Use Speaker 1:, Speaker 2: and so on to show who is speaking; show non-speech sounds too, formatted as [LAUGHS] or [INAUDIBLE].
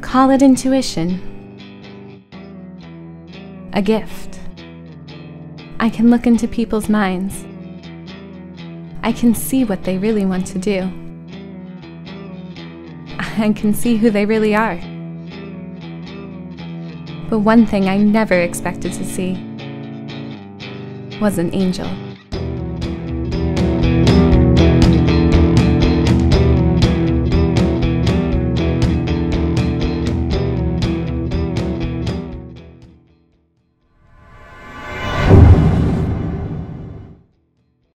Speaker 1: Call it intuition. A gift. I can look into people's minds. I can see what they really want to do. [LAUGHS] I can see who they really are. But one thing I never expected to see was an angel.